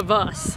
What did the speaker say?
of us.